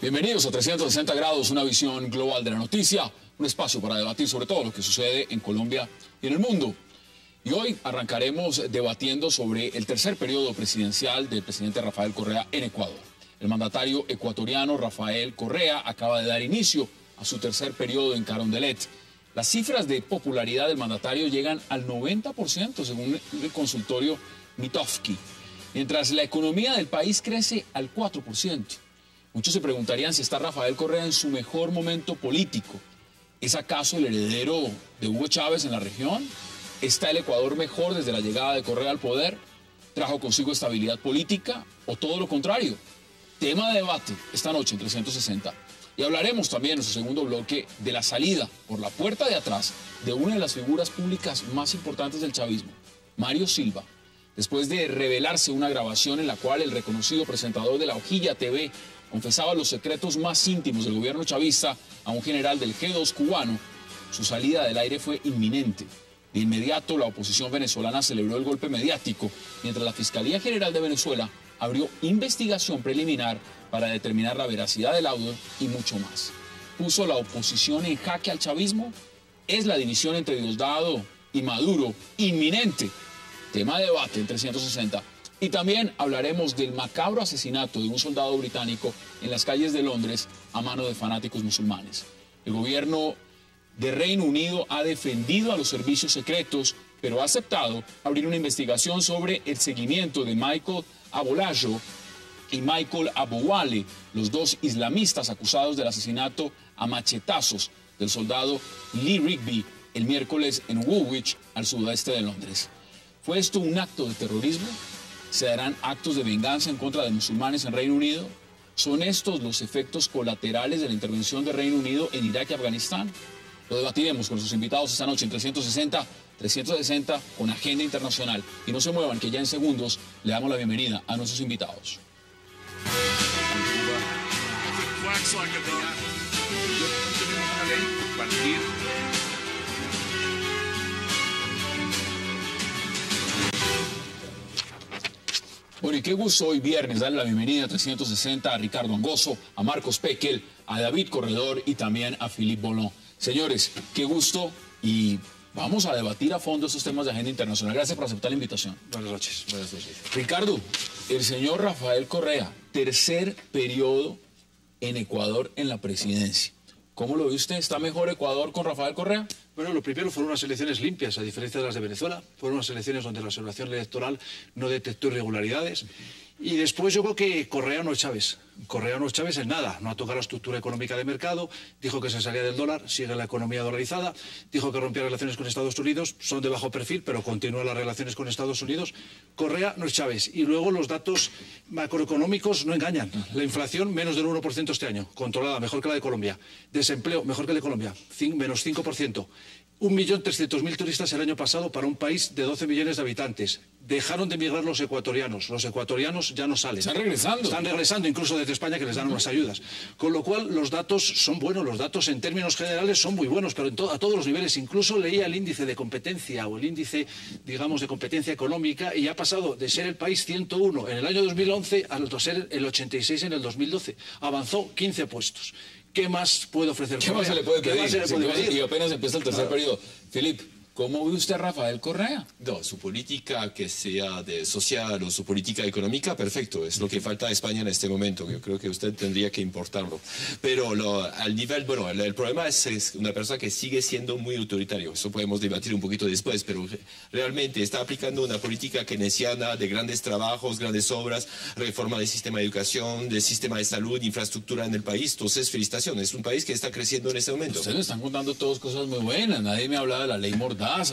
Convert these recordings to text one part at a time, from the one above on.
Bienvenidos a 360 grados, una visión global de la noticia, un espacio para debatir sobre todo lo que sucede en Colombia y en el mundo. Y hoy arrancaremos debatiendo sobre el tercer periodo presidencial del presidente Rafael Correa en Ecuador. El mandatario ecuatoriano Rafael Correa acaba de dar inicio a su tercer periodo en Carondelet. Las cifras de popularidad del mandatario llegan al 90% según el consultorio Mitofsky, mientras la economía del país crece al 4%. Muchos se preguntarían si está Rafael Correa en su mejor momento político. ¿Es acaso el heredero de Hugo Chávez en la región? ¿Está el Ecuador mejor desde la llegada de Correa al poder? ¿Trajo consigo estabilidad política o todo lo contrario? Tema de debate esta noche en 360. Y hablaremos también en su segundo bloque de la salida por la puerta de atrás de una de las figuras públicas más importantes del chavismo, Mario Silva, después de revelarse una grabación en la cual el reconocido presentador de la Hojilla TV confesaba los secretos más íntimos del gobierno chavista a un general del G2 cubano, su salida del aire fue inminente. De inmediato, la oposición venezolana celebró el golpe mediático, mientras la Fiscalía General de Venezuela abrió investigación preliminar para determinar la veracidad del audio y mucho más. ¿Puso la oposición en jaque al chavismo? ¿Es la división entre Diosdado y Maduro inminente? Tema de debate en 360. Y también hablaremos del macabro asesinato de un soldado británico en las calles de Londres a mano de fanáticos musulmanes. El gobierno de Reino Unido ha defendido a los servicios secretos, pero ha aceptado abrir una investigación sobre el seguimiento de Michael Abolajo y Michael Abowale, los dos islamistas acusados del asesinato a machetazos del soldado Lee Rigby el miércoles en Woolwich, al sudeste de Londres. ¿Fue esto un acto de terrorismo? ¿Se darán actos de venganza en contra de musulmanes en Reino Unido? ¿Son estos los efectos colaterales de la intervención de Reino Unido en Irak y Afganistán? Lo debatiremos con sus invitados esta noche en 360, 360 con agenda internacional. Y no se muevan, que ya en segundos le damos la bienvenida a nuestros invitados. Bueno, y qué gusto hoy viernes darle la bienvenida a 360 a Ricardo Angoso, a Marcos Pekel, a David Corredor y también a Philippe Bolón. Señores, qué gusto y vamos a debatir a fondo estos temas de agenda internacional. Gracias por aceptar la invitación. Buenas noches. Buenas noches. Ricardo, el señor Rafael Correa, tercer periodo en Ecuador en la presidencia. ¿Cómo lo ve usted? ¿Está mejor Ecuador con Rafael Correa? Bueno, lo primero fueron unas elecciones limpias, a diferencia de las de Venezuela. Fueron unas elecciones donde la observación electoral no detectó irregularidades. Y después yo creo que Correa no es Chávez. Correa no es Chávez en nada. No ha tocado la estructura económica de mercado, dijo que se salía del dólar, sigue la economía dolarizada, dijo que rompía relaciones con Estados Unidos, son de bajo perfil, pero continúan las relaciones con Estados Unidos. Correa no es Chávez. Y luego los datos macroeconómicos no engañan. La inflación menos del 1% este año, controlada, mejor que la de Colombia. Desempleo, mejor que el de Colombia, menos 5%. 1.300.000 turistas el año pasado para un país de 12 millones de habitantes. Dejaron de emigrar los ecuatorianos. Los ecuatorianos ya no salen. Están regresando. Están regresando, incluso desde España, que les dan unas ayudas. Con lo cual, los datos son buenos. Los datos, en términos generales, son muy buenos, pero a todos los niveles. Incluso leía el índice de competencia o el índice, digamos, de competencia económica y ha pasado de ser el país 101 en el año 2011 a ser el 86 en el 2012. Avanzó 15 puestos. ¿Qué más puede ofrecer ¿Qué más se le puede pedir? Y apenas empieza el tercer periodo. Filip, ¿Cómo ve usted a Rafael Correa? No, su política que sea de social o su política económica, perfecto. Es lo que falta a España en este momento. Yo creo que usted tendría que importarlo. Pero lo, al nivel, bueno, el, problema es, es, una persona que sigue siendo muy autoritario. Eso podemos debatir un poquito después, pero realmente está aplicando una política keynesiana de grandes trabajos, grandes obras, reforma del sistema de educación, del sistema de salud, infraestructura en el país. Entonces, felicitaciones. Es un país que está creciendo en este momento. Ustedes me están contando todas cosas muy buenas. Nadie me ha hablado de la ley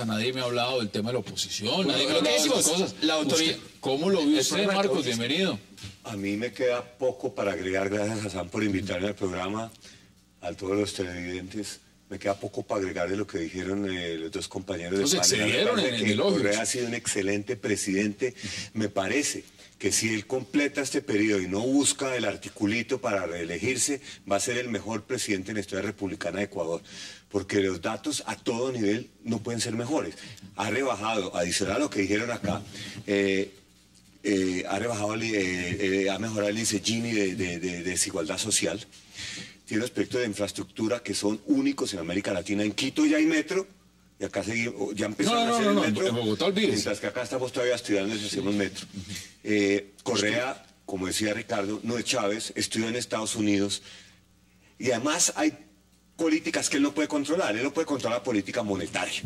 Nadie me ha hablado del tema de la oposición, nadie me ha hablado de esas cosas. La autoridad. ¿Cómo lo vio usted, Marcos? Bienvenido. A mí me queda poco para agregar, gracias a Sam por invitarme al programa, a todos los televidentes. me queda poco para agregar de lo que dijeron eh, los dos compañeros de Nos excedieron en, elogios. Correa ha sido un excelente presidente. Me parece que si él completa este periodo y no busca el articulito para reelegirse, va a ser el mejor presidente en la historia republicana de Ecuador. Porque los datos a todo nivel no pueden ser mejores. Ha rebajado, adicional a lo que dijeron acá, eh, eh, ha rebajado, eh, ha mejorado el índice Gini de, de- de desigualdad social. Tiene aspectos de infraestructura que son únicos en América Latina. En Quito ya hay metro. Y acá seguimos, ya empezaron No, no, a hacer no, el no, metro. en Bogotá. Mientras que acá estamos todavía estudiando si hacemos metro. Correa, como decía Ricardo, no es Chávez, estudió en Estados Unidos. Y además hay políticas que él no puede controlar. Él no puede controlar la política monetaria.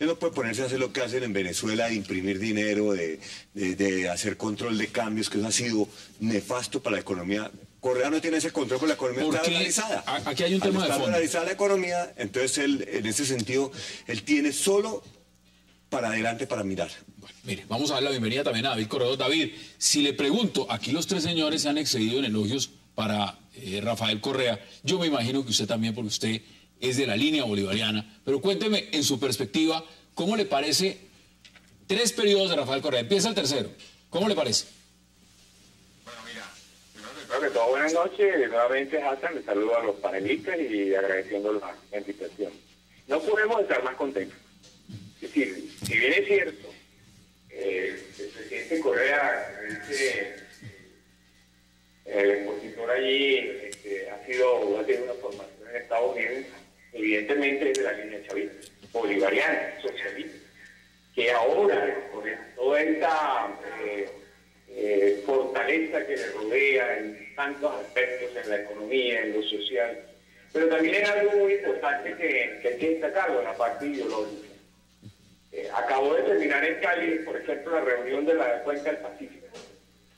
Él no puede ponerse a hacer lo que hacen en Venezuela, de imprimir dinero, de, de- de hacer control de cambios, que eso ha sido nefasto para la economía. Correa no tiene ese control porque la economía ¿Por está dolarizada. Aquí hay un Al tema de fondo. dolarizada la economía, entonces él, en ese sentido, él tiene solo para adelante para mirar. Bueno, mire, vamos a dar la bienvenida también a David Corredor. David, si le pregunto, aquí los tres señores se han excedido en elogios para eh, Rafael Correa. Yo me imagino que usted también, porque usted es de la línea bolivariana. Pero cuénteme, en su perspectiva, ¿cómo le parece tres periodos de Rafael Correa? Empieza el tercero. ¿Cómo le parece? Bueno, mira, que todo, buenas noches. Nuevamente, Hassan, le saludo a los panelistas y agradeciendo la, invitación. No podemos estar más contentos. Es decir, si bien es cierto, eh, el presidente Correa, este, el expositor allí, este, ha sido, ha tenido una formación en Estados Unidos, evidentemente de la línea chavista, bolivariana, socialista que ahora, con toda esta eh, eh, fortaleza que le rodea en tantos aspectos, en la economía, en lo social, pero también es algo muy importante que, que hay que destacarlo en la parte ideológica. Eh, acabó de terminar en Cali, por ejemplo, la reunión de la cuenca del Pacífico.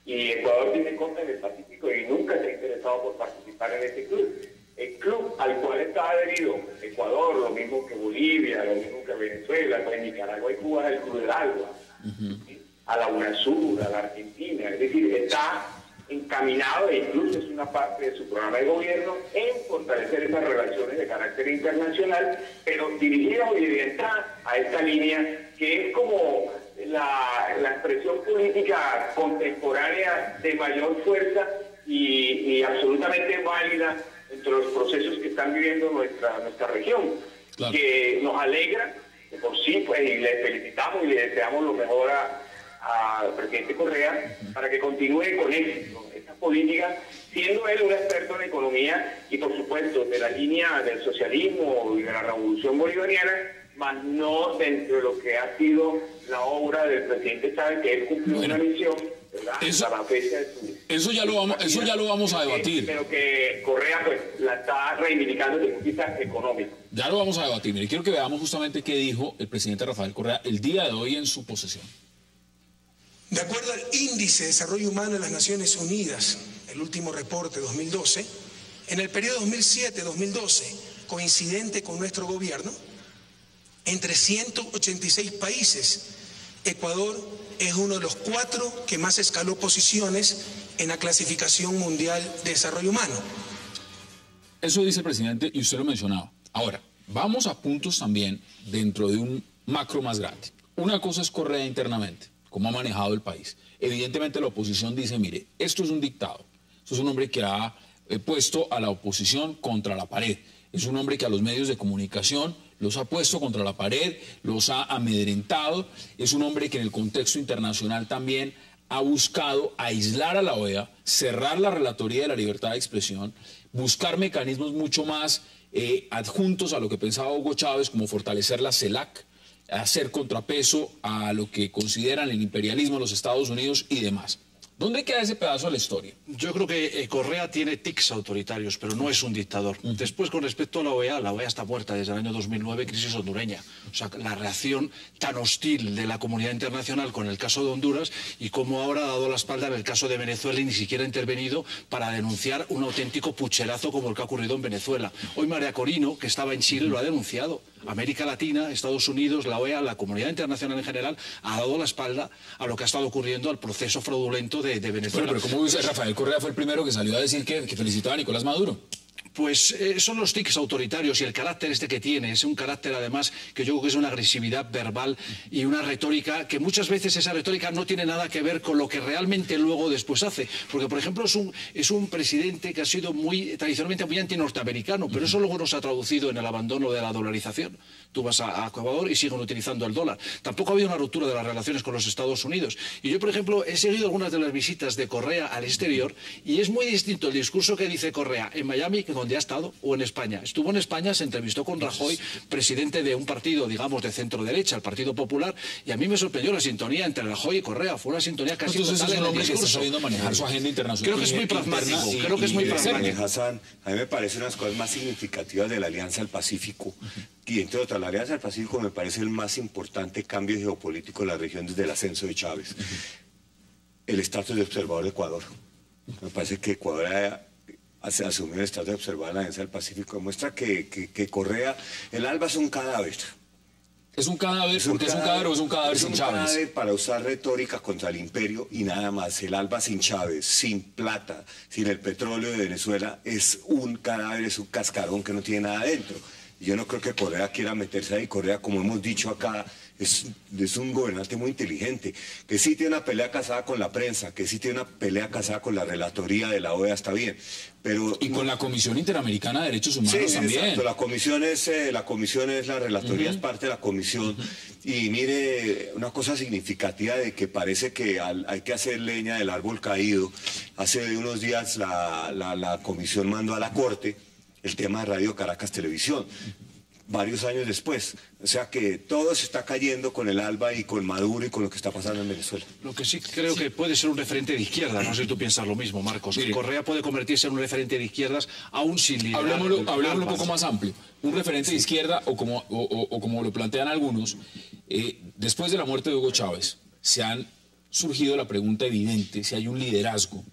Y Ecuador tiene cuenta del Pacífico y nunca se ha interesado por participar en este club. El club al cual está adherido Ecuador, lo mismo que Bolivia, lo mismo que Venezuela, pues Nicaragua y Cuba es el Club del Agua, ¿sí? a la UNASUR, a la Argentina, es decir, está encaminado e incluso es una parte de su programa de gobierno en fortalecer esas relaciones de carácter internacional, pero dirigida o orientada a esta línea que es como expresión política contemporánea de mayor fuerza y, y absolutamente válida entre los procesos que están viviendo nuestra, nuestra región, Claro. que nos alegra, que por sí, pues, y le felicitamos y le deseamos lo mejor a- al presidente Correa para que continúe con éxito esta política, siendo él un experto en economía y, por supuesto, de la línea del socialismo y de la revolución bolivariana, más no dentro de lo que ha sido la obra del presidente Chávez, que él cumplió Bueno, una misión, ¿verdad? eso- Hasta la fecha de su Eso ya lo vamos, eso ya lo vamos a debatir. pero que Correa pues la está reivindicando desde el punto de vista económico. Ya lo vamos a debatir. Mire, quiero que veamos justamente qué dijo el presidente Rafael Correa el día de hoy en su posesión. De acuerdo al Índice de Desarrollo Humano de las Naciones Unidas, el último reporte 2012, en el periodo 2007-2012, coincidente con nuestro gobierno, entre 186 países, Ecuador es uno de los cuatro que más escaló posiciones en la clasificación mundial de desarrollo humano. Eso dice el presidente y usted lo mencionaba. Ahora, vamos a puntos también dentro de un macro más grande. Una cosa es Correa internamente, cómo ha manejado el país. Evidentemente la oposición dice, mire, esto es un dictado. Esto es un hombre que ha eh, puesto a la oposición contra la pared. Es un hombre que a los medios de comunicación los ha puesto contra la pared, los ha amedrentado. Es un hombre que en el contexto internacional también ha buscado aislar a la OEA, cerrar la relatoría de la libertad de expresión, buscar mecanismos mucho más eh, adjuntos a lo que pensaba Hugo Chávez, como fortalecer la CELAC, hacer contrapeso a lo que consideran el imperialismo de los Estados Unidos y demás. ¿Dónde queda ese pedazo de la historia? Yo creo que eh, Correa tiene tics autoritarios, pero no es un dictador. Después, con respecto a la OEA, la OEA está muerta desde el año 2009, crisis hondureña. O sea, la reacción tan hostil de la comunidad internacional con el caso de Honduras y cómo ahora ha dado la espalda en el caso de Venezuela y ni siquiera ha intervenido para denunciar un auténtico pucherazo como el que ha ocurrido en Venezuela. Hoy María Corino, que estaba en Chile, lo ha denunciado. América Latina, Estados Unidos, la OEA, la comunidad internacional en general, ha dado la espalda a lo que ha estado ocurriendo al proceso fraudulento de, de Venezuela. Bueno, pero como dice Rafael Correa fue el primero que salió a decir que, que felicitaba a Nicolás Maduro. Pues eh, son los tics autoritarios y el carácter este que tiene. Es un carácter, además, que yo creo que es una agresividad verbal y una retórica que muchas veces esa retórica no tiene nada que ver con lo que realmente luego después hace. Porque, por ejemplo, es un, es un presidente que ha sido muy tradicionalmente muy anti-norteamericano, pero eso luego no se ha traducido en el abandono de la dolarización. Tú vas a, Ecuador y siguen utilizando el dólar. Tampoco ha habido una ruptura de las relaciones con los Estados Unidos. Y yo, por ejemplo, he seguido algunas de las visitas de Correa al exterior y es muy distinto el discurso que dice Correa en Miami que donde ha estado o en España. Estuvo en España, se entrevistó con Rajoy, presidente de un partido, digamos, de centro derecha, el Partido Popular, y a mí me sorprendió la sintonía entre Rajoy y Correa. Fue una sintonía casi Entonces total es un en el hombre que está discurso. manejar su agenda internacional. Creo que es muy pragmático, y- creo que es muy pragmático. Hassan, a mí me parecen unas cosas más significativas de la Alianza del Pacífico. Y entre otras, la Alianza del Pacífico me parece el más importante cambio geopolítico en la región desde el ascenso de Chávez. El estatus de observador de Ecuador. Me parece que Ecuador ha- asumió el estatus de observador de la Alianza del Pacífico. Demuestra que, que- que Correa, el ALBA es un cadáver. Es un cadáver, porque es un cadáver o es un cadáver es sin un Chávez. cadáver para usar retórica contra el imperio y nada más. El ALBA sin Chávez, sin plata, sin el petróleo de Venezuela, es un cadáver, es un cascarón que no tiene nada adentro. Yo no creo que Correa quiera meterse ahí. Correa, como hemos dicho acá, es, es un gobernante muy inteligente, que sí tiene una pelea casada con la prensa, que sí tiene una pelea casada con la relatoría de la OEA, está bien. Pero Y con la Comisión Interamericana de Derechos Humanos Sí, también. exacto. La comisión es, eh, la comisión es la relatoría, es parte de la comisión. Y mire, una cosa significativa de que parece que al- hay que hacer leña del árbol caído. Hace unos días la, la- la comisión mandó a la corte el tema de Radio Caracas Televisión. Varios años después. O sea que todo se está cayendo con el ALBA y con Maduro y con lo que está pasando en Venezuela. Lo que sí creo que puede ser un referente de izquierda, no sé si tú piensas lo mismo, Marcos. Mire. Correa puede convertirse en un referente de izquierdas aún sin liderar. Hablemoslo un poco más amplio. Un referente de izquierda, o como, o, o- o como lo plantean algunos, eh, después de la muerte de Hugo Chávez, se han surgido la pregunta evidente si hay un liderazgo,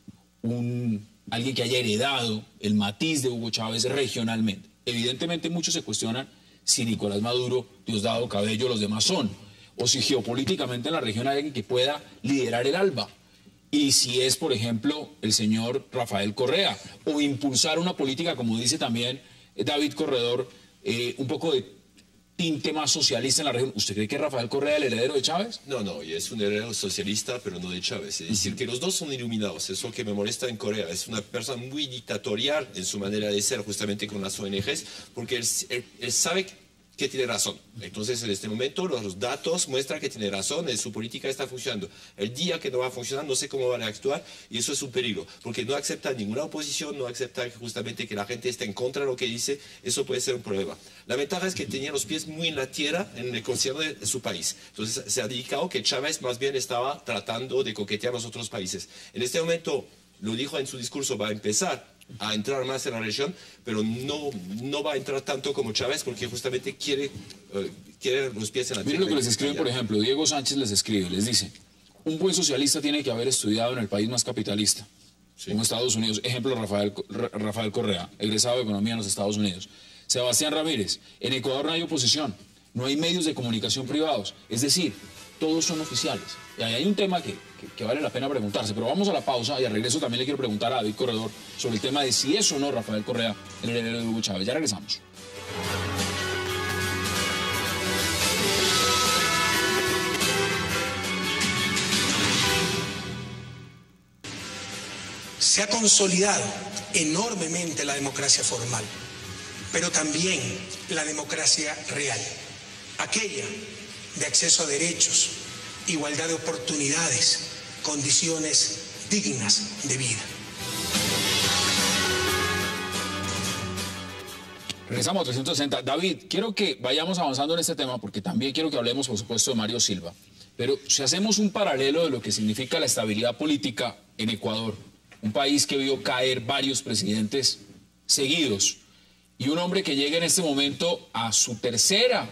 un, alguien que haya heredado el matiz de Hugo Chávez regionalmente. Evidentemente muchos se cuestionan si Nicolás Maduro, Diosdado Cabello, los demás son, o si geopolíticamente en la región hay alguien que pueda liderar el ALBA y si es, por ejemplo, el señor Rafael Correa, o impulsar una política, como dice también David Corredor, eh, un poco de tinte más socialista en la región. ¿Usted cree que Rafael Correa es el heredero de Chávez? No, no, es un heredero socialista, pero no de Chávez. Es decir, que los dos son iluminados. Es lo que me molesta en Corea. Es una persona muy dictatorial en su manera de ser, justamente con las ONGs, porque él, él- él sabe que tiene razón. Entonces, en este momento, los datos muestran que tiene razón, su política está funcionando. El día que no va a funcionar, no sé cómo van a actuar, y eso es un peligro, porque no acepta ninguna oposición, no acepta justamente que la gente esté en contra de lo que dice, eso puede ser un problema. La ventaja es que tenía los pies muy en la tierra en el concierto de su país. Entonces, se ha dedicado que Chávez más bien estaba tratando de coquetear a los otros países. En este momento, lo dijo en su discurso, va a empezar a entrar más en la región, pero no, no va a entrar tanto como Chávez porque justamente quiere, eh, quiere los pies en la Miren lo que les y- escribe, por ejemplo, Diego Sánchez les escribe, les dice, un buen socialista tiene que haber estudiado en el país más capitalista, como Estados Unidos. Ejemplo, Rafael, Ra- Rafael Correa, egresado de Economía en los Estados Unidos. Sebastián Ramírez, en Ecuador no hay oposición, no hay medios de comunicación privados, es decir, todos son oficiales. Y hay un tema que vale la pena preguntarse, pero vamos a la pausa y al regreso también le quiero preguntar a David Corredor sobre el tema de si es o no Rafael Correa el heredero de Hugo Chávez. Ya regresamos. Se ha consolidado enormemente la democracia formal, pero también la democracia real, aquella de acceso a derechos, igualdad de oportunidades, condiciones dignas de vida. Regresamos a 360. David, quiero que vayamos avanzando en este tema porque también quiero que hablemos, por supuesto, de Mario Silva. Pero si hacemos un paralelo de lo que significa la estabilidad política en Ecuador, un país que vio caer varios presidentes seguidos y un hombre que llega en este momento a su tercera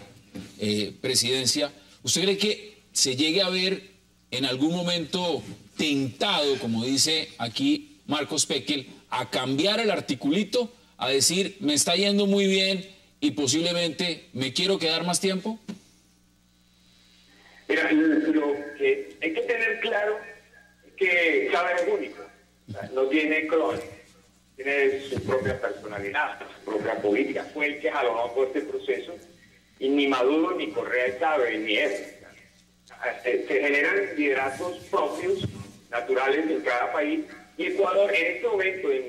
eh, presidencia, ¿usted cree que se llegue a ver en algún momento tentado, como dice aquí Marcos Pekel, a cambiar el articulito, a decir, me está yendo muy bien y posiblemente me quiero quedar más tiempo? Mira, lo que hay que tener claro es que Chávez es único, no tiene clones. tiene su propia personalidad, su propia política. Fue el que jaló todo este proceso y ni Maduro, ni Correa sabe, ni él. Se, se generan liderazgos propios, naturales en cada país y Ecuador en este momento, en,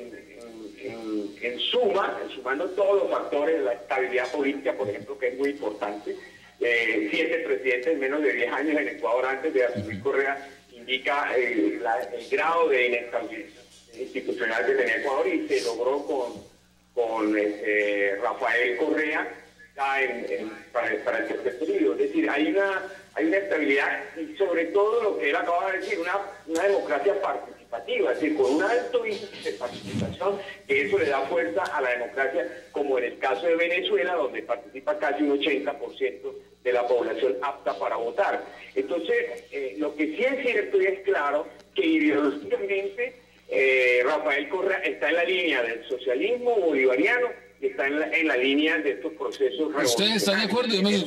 en, en suma, sumando todos los factores, la estabilidad política, por ejemplo, que es muy importante, eh, siete presidentes en menos de 10 años en Ecuador antes de asumir Correa, indica el, la- el grado de inestabilidad institucional que tenía Ecuador y se logró con, con este, Rafael Correa en- en- para, el tercer periodo. Es decir, hay una, hay una estabilidad y sobre todo lo que él acaba de decir, una, una democracia participativa, es decir, con un alto índice de participación, que eso le da fuerza a la democracia, como en el caso de Venezuela, donde participa casi un 80% de la población apta para votar. Entonces, eh, lo que sí es cierto y es claro, que ideológicamente eh, Rafael Correa está en la línea del socialismo bolivariano y está en la, en la línea de estos procesos ¿Ustedes están de acuerdo? Deme sus,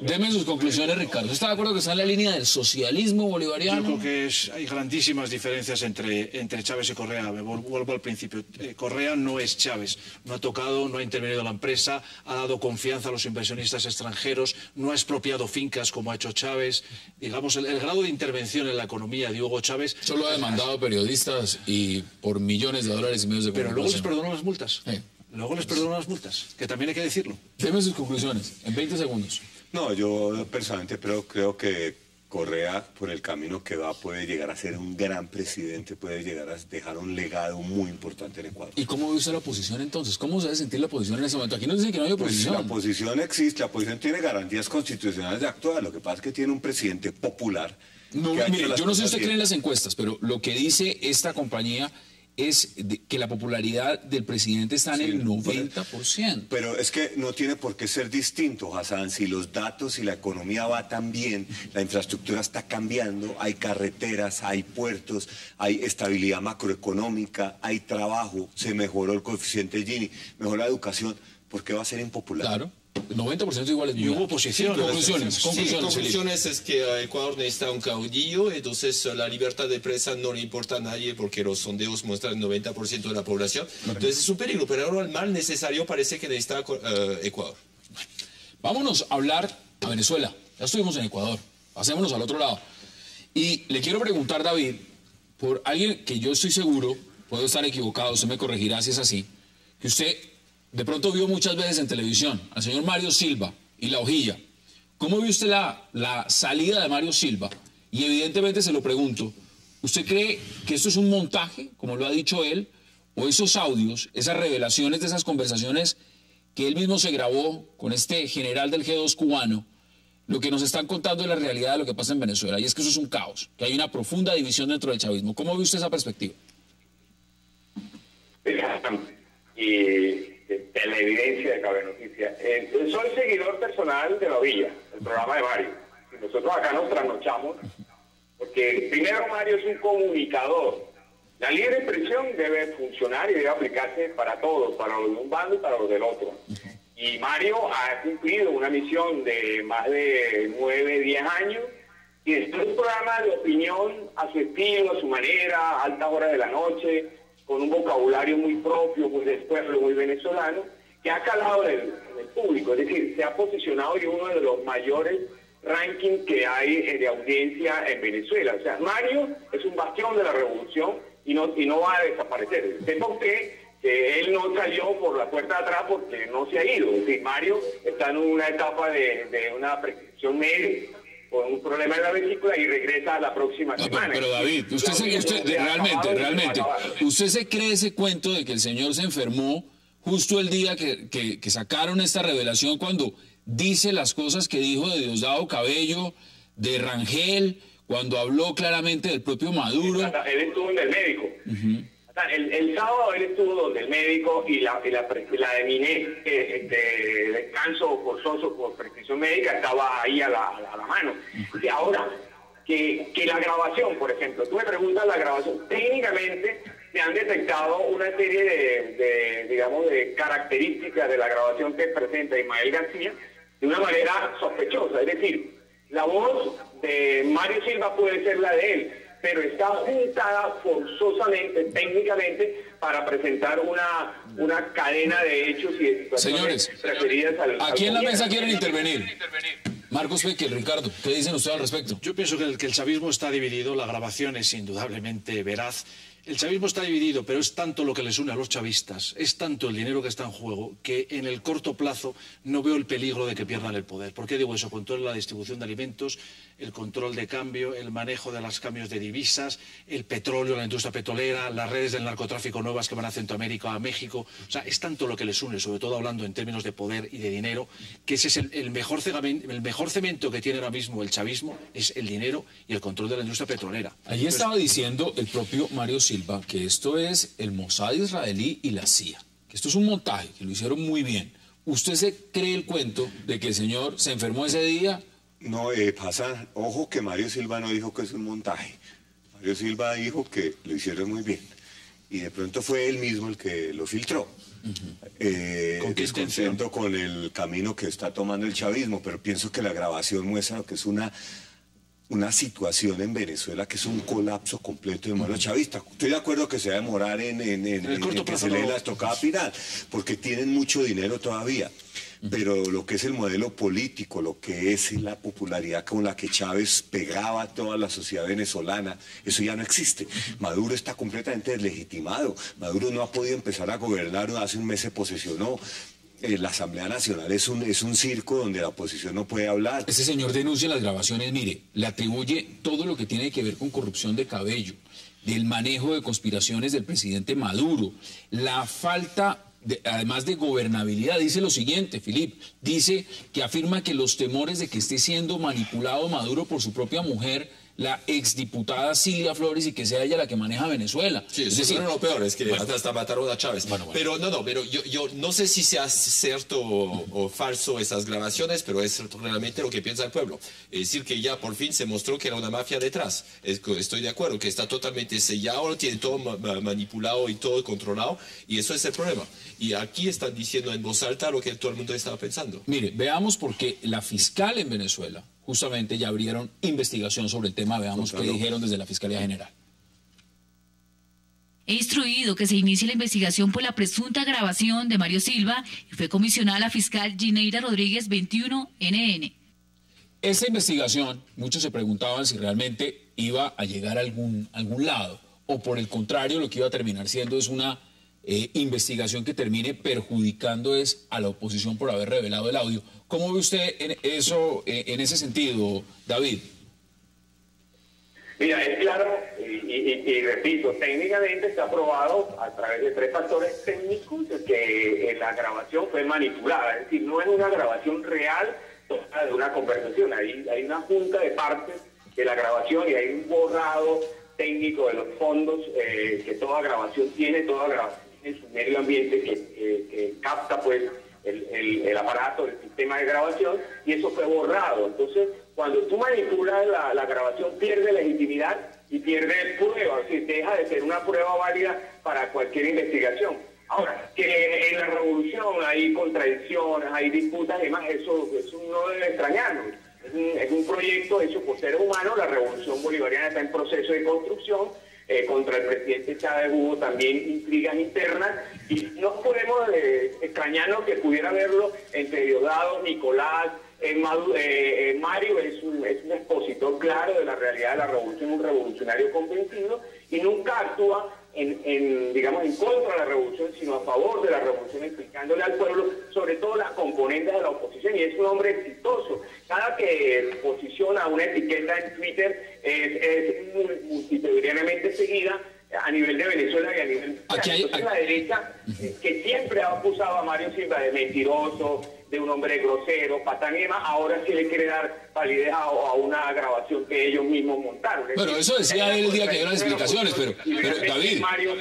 de- sus conclusiones, Ricardo. ¿Usted está de acuerdo que está en la línea del socialismo Yo bolivariano? creo que es- hay grandísimas diferencias entre, entre Chávez y Correa. Me vuelvo al principio. Eh, Correa no es Chávez. No ha tocado, no ha intervenido en la empresa, ha dado confianza a los inversionistas extranjeros, no ha expropiado fincas como ha hecho Chávez. Digamos, el, el grado de intervención en la economía de Hugo Chávez. Solo ha demandado periodistas y por millones de dólares y medios de Pero luego les comunicación. perdonó las multas. Sí. Luego les perdonó las multas, que también hay que decirlo. Deme sus conclusiones en 20 segundos. No, yo personalmente creo, creo que Correa, por el camino que va, puede llegar a ser un gran presidente, puede llegar a dejar un legado muy importante en Ecuador. ¿Y cómo ve usted la oposición entonces? ¿Cómo se debe sentir la oposición en ese momento? Aquí nos dicen que no hay Pues oposición. la oposición existe, la oposición tiene garantías constitucionales de actuar, lo que pasa es que tiene un presidente popular. No, mire, yo no sé si usted cree en las encuestas, pero lo que dice esta compañía es de- que la popularidad del presidente está en Sí, el por- 90%. Pero es que no tiene por qué ser distinto, Hassan. Si los datos y la economía va tan bien, la infraestructura está cambiando, hay carreteras, hay puertos, hay estabilidad macroeconómica, hay trabajo, se mejoró el coeficiente Gini, mejoró la educación, ¿por qué va a ser impopular? Claro, 90% igual es muy Y hubo oposición. Conclusiones, Sí, conclusiones, conclusiones es que eh, Ecuador necesita un caudillo, entonces eh, la libertad de prensa no le importa a nadie porque los sondeos muestran el 90% de la población. Entonces es un peligro, pero ahora el mal necesario parece que necesita eh, Ecuador. Vámonos a hablar a Venezuela. Ya estuvimos en Ecuador. Pasémonos al otro lado. Y le quiero preguntar, David, por alguien que yo estoy seguro, puedo estar equivocado, usted me corregirá si es así, que usted de pronto vio muchas veces en televisión al señor Mario Silva y la hojilla. ¿Cómo vio usted la, la salida de Mario Silva? Y evidentemente se lo pregunto, ¿usted cree que esto es un montaje, como lo ha dicho él, o esos audios, esas revelaciones de esas conversaciones que él mismo se grabó con este general del G2 cubano, lo que nos están contando es la realidad de lo que pasa en Venezuela, y es que eso es un caos, que hay una profunda división dentro del chavismo. ¿Cómo ve usted esa perspectiva? De, de la evidencia de Cabe Noticia. Eh, soy seguidor personal de La Villa, el programa de Mario. Nosotros acá nos trasnochamos, porque primero Mario es un comunicador. La libre expresión debe funcionar y debe aplicarse para todos, para los de un bando y para los del otro. Y Mario ha cumplido una misión de más de nueve, diez años y es un programa de opinión a su estilo, a su manera, a altas horas de la noche, con un vocabulario muy propio, muy del pueblo, muy venezolano, que ha calado en el, público. Es decir, se ha posicionado en uno de los mayores rankings que hay eh, de audiencia en Venezuela. O sea, Mario es un bastión de la revolución y no, y no va a desaparecer. Sepa usted que él no salió por la puerta de atrás porque no se ha ido. Es decir, Mario está en una etapa de, de una prescripción médica con un problema en la vesícula y regresa la próxima No, pero, semana. pero, David, usted, se, usted realmente, a realmente, usted se cree ese cuento de que el señor se enfermó justo el día que, que- que sacaron esta revelación cuando dice las cosas que dijo de Diosdado Cabello, de Rangel, cuando habló claramente del propio Maduro. Él estuvo en el médico. Sea, el, el sábado él estuvo donde el médico y la, la, de Miné, eh, este, descanso forzoso por prescripción médica, estaba ahí a la, a la mano. Y ahora, que, que la grabación, por ejemplo, tú me preguntas la grabación, técnicamente se han detectado una serie de, de, digamos, de características de la grabación que presenta Ismael García de una manera sospechosa. Es decir, la voz de Mario Silva puede ser la de él, pero está juntada forzosamente, técnicamente, para presentar una, una cadena de hechos y de situaciones Señores, referidas al Aquí al en la mesa quieren intervenir. Marcos Peque, Ricardo, ¿qué dicen ustedes al respecto? Yo pienso que el, que el chavismo está dividido, la grabación es indudablemente veraz. El chavismo está dividido, pero es tanto lo que les une a los chavistas, es tanto el dinero que está en juego, que en el corto plazo no veo el peligro de que pierdan el poder. ¿Por qué digo eso? Control la distribución de alimentos, el control de cambio, el manejo de los cambios de divisas, el petróleo, la industria petrolera, las redes del narcotráfico nuevas que van a Centroamérica, a México. O sea, es tanto lo que les une, sobre todo hablando en términos de poder y de dinero, que ese es el, el mejor, cegamen- el mejor cemento que tiene ahora mismo el chavismo, es el dinero y el control de la industria petrolera. Allí estaba diciendo el propio Mario Silva que esto es el Mossad israelí y la CIA, que esto es un montaje, que lo hicieron muy bien. ¿Usted se cree el cuento de que el señor se enfermó ese día? No, eh, pasa, ojo que Mario Silva no dijo que es un montaje. Mario Silva dijo que lo hicieron muy bien. Y de pronto fue él mismo el que lo filtró. Eh, ¿Con qué descontento con el camino que está tomando el chavismo, pero pienso que la grabación muestra que es una, una situación en Venezuela que es un colapso completo de mano chavista. Estoy de acuerdo que se va a demorar en, en- en- En el en corto que se le la estocada final, porque tienen mucho dinero todavía. Pero lo que es el modelo político, lo que es la popularidad con la que Chávez pegaba a toda la sociedad venezolana, eso ya no existe. Maduro está completamente deslegitimado. Maduro no ha podido empezar a gobernar, hace un mes se posesionó. La Asamblea Nacional es un, es un circo donde la oposición no puede hablar. Ese señor denuncia en las grabaciones, mire, le atribuye todo lo que tiene que ver con corrupción de cabello, del manejo de conspiraciones del presidente Maduro, la falta, de- además de gobernabilidad, dice lo siguiente, Filip, dice que afirma que los temores de que esté siendo manipulado Maduro por su propia mujer, la exdiputada Silvia Flores, y que sea ella la que maneja Venezuela. Sí, es decir, es lo peor, es que hasta mataron a Chávez. Bueno, bueno. Pero no, no, pero yo, yo no sé si sea cierto o, o falso esas grabaciones, pero es realmente lo que piensa el pueblo. Es decir, que ya por fin se mostró que era una mafia detrás. Es estoy de acuerdo, que está totalmente sellado, lo tiene todo ma- ma- manipulado y todo controlado, y eso es el problema. Y aquí están diciendo en voz alta lo que todo el mundo estaba pensando. Mire, veamos porque la fiscal en Venezuela justamente ya abrieron investigación sobre el tema, veamos qué dijeron desde la Fiscalía General. He instruido que se inicie la investigación por la presunta grabación de Mario Silva y fue comisionada la fiscal Gineira Rodríguez 21 NN. Esta investigación, muchos se preguntaban si realmente iba a llegar a algún, algún lado, o por el contrario, lo que iba a terminar siendo es una eh, investigación que termine perjudicando es a la oposición por haber revelado el audio. ¿Cómo ve usted eso, eh, en ese sentido, David? Mira, es claro, y, repito, técnicamente está probado a través de tres factores técnicos que eh, la grabación fue manipulada, es decir, no es una grabación real de una conversación, hay, hay una junta de partes de la grabación y hay un borrado técnico de los fondos eh, que toda grabación tiene, toda grabación tiene su medio ambiente que, capta pues el, aparato, el sistema de grabación, y eso fue borrado. Entonces, cuando tú manipulas la, la grabación, pierde legitimidad y pierde prueba, es decir, deja de ser una prueba válida para cualquier investigación. Ahora, que en la revolución hay contradicciones, hay disputas y demás, eso, eso no debe extrañarnos. Es un, es un proyecto hecho por seres humanos, la revolución bolivariana está en proceso de construcción, eh, contra el presidente Chávez hubo también intrigas internas y no podemos eh, extrañarnos que pudiera haberlo entre Diosdado, Nicolás, eh, eh, eh, Mario es un, es un expositor claro de la realidad de la revolución, un revolucionario convencido y nunca actúa en, en, digamos, en contra de la revolución, sino a favor de la revolución, explicándole al pueblo sobre todo las componentes de la oposición, y es un hombre exitoso. Cada que posiciona una etiqueta en Twitter es, es mul- multitudinariamente seguida a nivel de Venezuela y a nivel Entonces, la derecha, eh, que siempre ha acusado a Mario Silva de mentiroso, de un hombre grosero, demás, ahora sí le quiere dar validez a, a una grabación que ellos mismos montaron. Es Bueno, decir, eso decía él el día que dio las explicaciones, pero, David, Mario-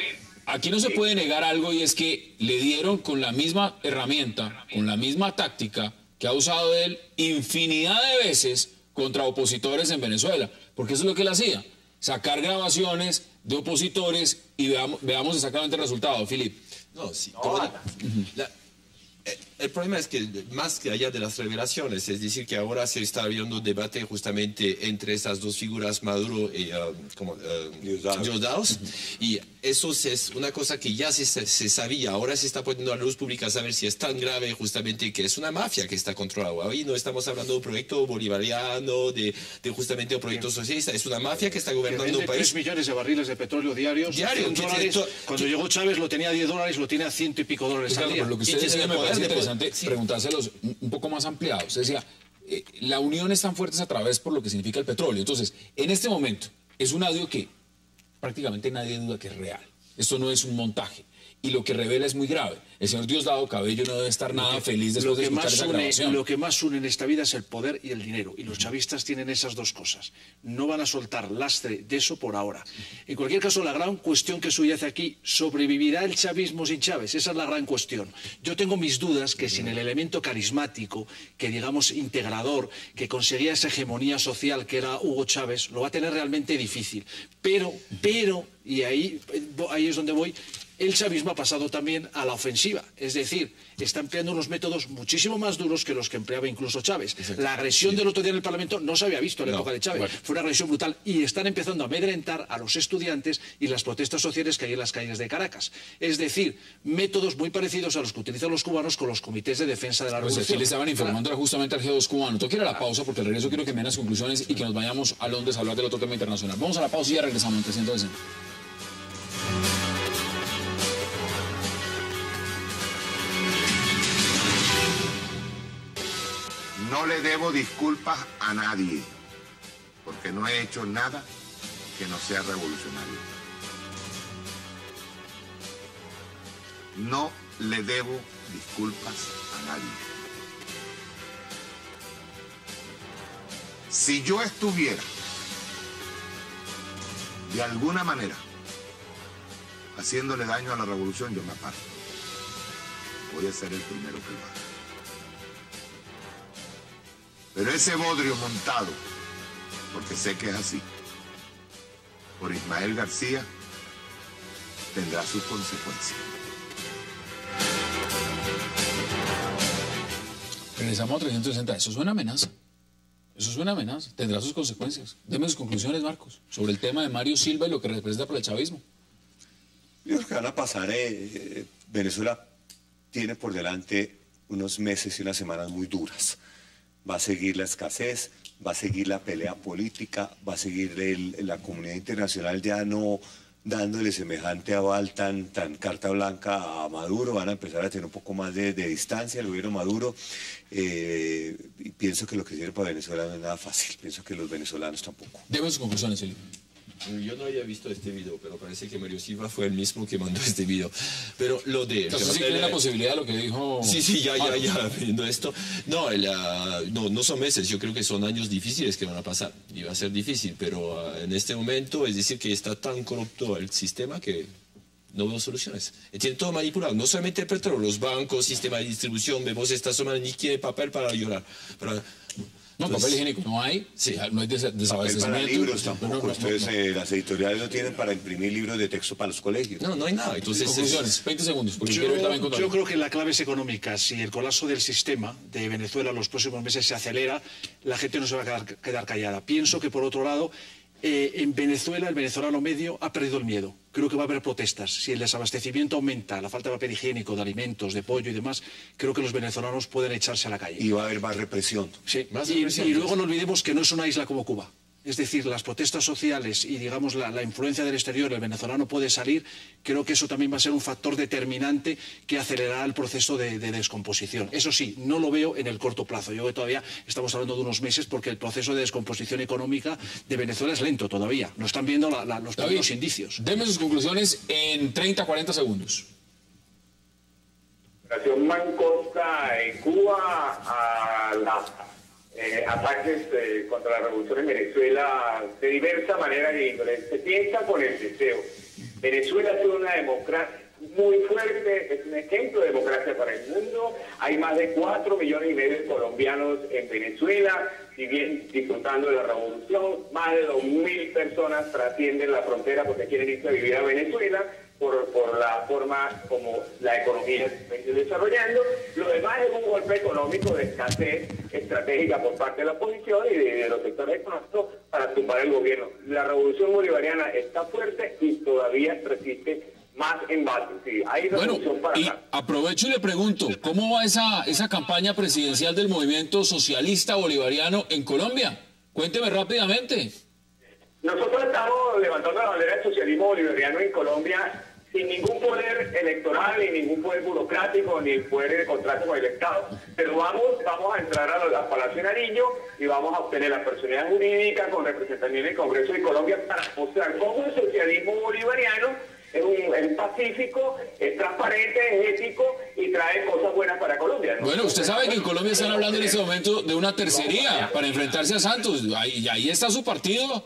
aquí no se puede negar algo y es que le dieron con la misma herramienta, con la misma táctica que ha usado él infinidad de veces contra opositores en Venezuela, porque eso es lo que él hacía, sacar grabaciones de opositores y veamos, veamos exactamente el resultado, Filip. No, sí. la- eh, el problema es que más que allá de las revelaciones, es decir, que ahora se está abriendo un debate justamente entre esas dos figuras, Maduro y uh, como, uh, y eso es una cosa que ya se, se, sabía, ahora se está poniendo a la luz pública a saber si es tan grave justamente que es una mafia que está controlada. Hoy no estamos hablando de un proyecto bolivariano, de, de justamente un proyecto socialista, es una mafia que está gobernando un país. 3 millones de barriles de petróleo diarios. Diario, cuando llegó Chávez lo tenía a 10 dólares, lo tiene a ciento y pico dólares al día. lo que usted decía me parece interesante preguntárselos un poco más ampliado. Usted decía, eh, la unión es tan fuerte a través por lo que significa el petróleo. Entonces, en este momento, es un audio que prácticamente nadie duda que es real. Esto no es un montaje y lo que revela es muy grave. El señor Diosdado Cabello no debe estar nada feliz después de escuchar esa grabación. Lo que más une en esta vida es el poder y el dinero. Y los chavistas tienen esas dos cosas. No van a soltar lastre de eso por ahora. En cualquier caso, la gran cuestión que subyace aquí, ¿sobrevivirá el chavismo sin Chávez? Esa es la gran cuestión. Yo tengo mis dudas que sin el elemento carismático, que digamos integrador, que conseguía esa hegemonía social que era Hugo Chávez, lo va a tener realmente difícil. Pero, pero, y ahí, ahí es donde voy, el chavismo ha pasado también a la ofensiva, es decir, está empleando unos métodos muchísimo más duros que los que empleaba incluso Chávez. La agresión del otro día en el Parlamento no se había visto en la época de Chávez, fue una agresión brutal y están empezando a amedrentar a los estudiantes y las protestas sociales que hay en las calles de Caracas. Es decir, métodos muy parecidos a los que utilizan los cubanos con los comités de defensa de la pues revolución. le estaban informando justamente al G2 cubano. Tú quieres la pausa porque al regreso quiero que me den las conclusiones y que nos vayamos a Londres a hablar del otro tema internacional. Vamos a la pausa y ya regresamos en 360. No le debo disculpas a nadie, porque no he hecho nada que no sea revolucionario. No le debo disculpas a nadie. Si yo estuviera de alguna manera haciéndole daño a la revolución, yo me aparto. Voy a ser el primero que lo haga. Pero ese bodrio montado, porque sé que es así, por Ismael García, tendrá sus consecuencias. Regresamos a 360. Eso suena amenaza. Eso suena amenaza. Tendrá sus consecuencias. Deme sus conclusiones, Marcos, sobre el tema de Mario Silva y lo que representa para el chavismo. Yo creo que van a pasar. Eh, Venezuela tiene por delante unos meses y unas semanas muy duras va a seguir la escasez, va a seguir la pelea política, va a seguir la comunidad internacional ya no dándole semejante aval tan, tan carta blanca a Maduro, van a empezar a tener un poco más de, distancia el gobierno Maduro. Eh, y pienso que lo que sirve para Venezuela no es nada fácil, pienso que los venezolanos tampoco. Demos conclusiones, Eli. Yo no había visto este video, pero parece que Mario Silva fue el mismo que mandó este video. Pero lo de... Entonces sí tiene la posibilidad de lo que dijo... Sí, sí, ya, ya, ya, viendo esto. No, no, no son meses, yo creo que son años difíciles que van a pasar. Y va a ser difícil, pero ah, en este momento es decir que está tan corrupto el sistema que no veo soluciones. Y tiene todo manipulado, no solamente el petróleo, los bancos, sistema de distribución, vemos esta semana ni quiere papel para llorar. Para, no, papel higiénico no hay, sí, no hay desabastecimiento. para libros tampoco, Ustedes, eh, las editoriales no tienen para imprimir libros de texto para los colegios. No, no hay nada. Entonces, Conclusiones, 20 segundos, porque yo, quiero ir también Yo creo que la clave es económica. Si el colapso del sistema de Venezuela en los próximos meses se acelera, la gente no se va a quedar, quedar callada. Pienso que, por otro lado, eh, en Venezuela el venezolano medio ha perdido el miedo. Creo que va a haber protestas. Si el desabastecimiento aumenta, la falta de papel higiénico, de alimentos, de pollo y demás, creo que los venezolanos pueden echarse a la calle. Y va a haber más represión. Sí, y luego no olvidemos que no es una isla como Cuba. Es decir, las protestas sociales y, digamos, la, influencia del exterior, el venezolano puede salir, creo que eso también va a ser un factor determinante que acelerará el proceso de, descomposición. Eso sí, no lo veo en el corto plazo. Yo creo que todavía estamos hablando de unos meses porque el proceso de descomposición económica de Venezuela es lento todavía. No están viendo los primeros indicios. Deme sus conclusiones en 30, 40 segundos. Mancosta en Cuba a la eh, ataques eh, contra la revolución en Venezuela de diversa manera de índole. Se piensa con el deseo. Venezuela es una democracia muy fuerte, es un ejemplo de democracia para el mundo. Hay más de 4 millones y medio de colombianos en Venezuela, si bien disfrutando de la revolución, más de 2.000 personas trascienden la frontera porque quieren irse a vivir a Venezuela por, por la forma como la economía se está desarrollando. Lo demás es un golpe económico de escasez estratégica por parte de la oposición y de, de los sectores económicos para tumbar el gobierno. La revolución bolivariana está fuerte y todavía resiste más embates. Sí, hay Bueno, para y acá. aprovecho y le pregunto, ¿cómo va esa, esa campaña presidencial del movimiento socialista bolivariano en Colombia? Cuénteme rápidamente. Nosotros estamos levantando la bandera del socialismo bolivariano en Colombia sin ningún poder electoral, ni ningún poder burocrático, ni poder de contrato con el Estado. Pero vamos, vamos a entrar a la Palacio Nariño y vamos a obtener la personalidad jurídica con representación en el Congreso de Colombia para mostrar cómo el socialismo bolivariano es, un, es pacífico, es transparente, es ético y trae cosas buenas para Colombia. ¿no? Bueno, usted sabe que en Colombia están hablando en este momento de una tercería para enfrentarse a Santos. Ahí, ahí está su partido.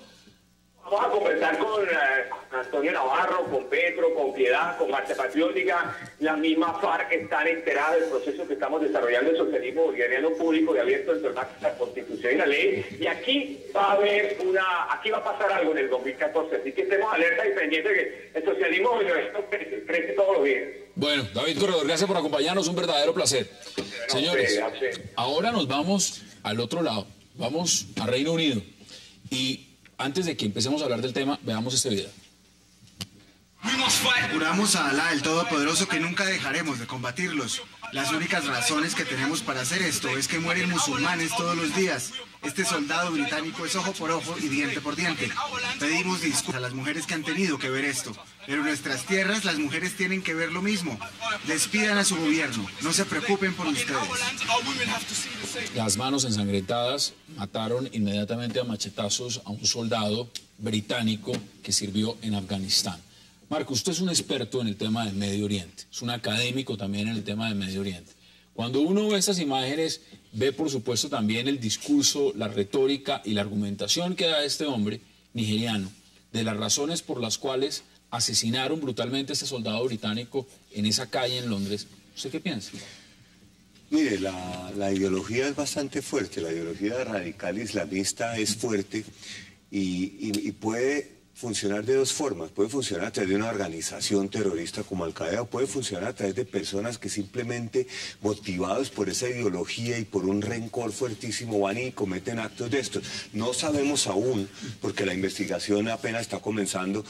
Vamos a conversar con eh, Antonio Navarro, con Petro, con Piedad, con Marcha Patriótica. Las mismas FARC están enteradas del proceso que estamos desarrollando el socialismo bolivariano público y abierto dentro de la Constitución y la ley. Y aquí va a haber una, aquí va a pasar algo en el 2014. Así que estemos alerta y pendientes de que el socialismo bolivariano crece, crece todos los días. Bueno, David Corredor, gracias por acompañarnos, un verdadero placer. Señores, a usted. ahora nos vamos al otro lado, vamos a Reino Unido. Y antes de que empecemos a hablar del tema, veamos este video. Juramos a Alá, el Todopoderoso, que nunca dejaremos de combatirlos. Las únicas razones que tenemos para hacer esto es que mueren musulmanes todos los días. Este soldado británico es ojo por ojo y diente por diente. Pedimos disculpas a las mujeres que han tenido que ver esto, pero en nuestras tierras las mujeres tienen que ver lo mismo. Despidan a su gobierno, no se preocupen por ustedes. Las manos ensangrentadas mataron inmediatamente a machetazos a un soldado británico que sirvió en Afganistán. Marco, usted es un experto en el tema del Medio Oriente, es un académico también en el tema del Medio Oriente. Cuando uno ve estas imágenes, ve por supuesto también el discurso, la retórica y la argumentación que da este hombre nigeriano de las razones por las cuales asesinaron brutalmente a este soldado británico en esa calle en Londres. ¿Usted qué piensa? Mire, la, ideología es bastante fuerte, la ideología radical islamista es fuerte y, y- y puede funcionar de dos formas. Puede funcionar a través de una organización terrorista como Al-Qaeda o puede funcionar a través de personas que simplemente motivados por esa ideología y por un rencor fuertísimo van y cometen actos de estos. No sabemos aún, porque la investigación apenas está comenzando,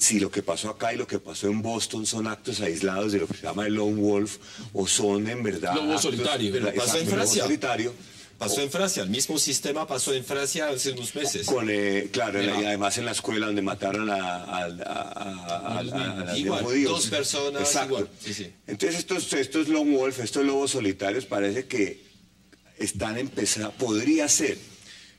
si lo que pasó acá y lo que pasó en Boston son actos aislados de lo que se llama el lone wolf o son en verdad Lobo actos- solitario. Pero pasó en Exacto, Francia. solitario. Pasó en Francia, el mismo sistema pasó en Francia hace unos meses. Con, eh, claro, y además en la escuela donde mataron a, Igual, judíos. dos personas, Exacto. igual, sí, sí. Entonces estos, estos lone wolf, estos lobos solitarios parece que están empezando, podría ser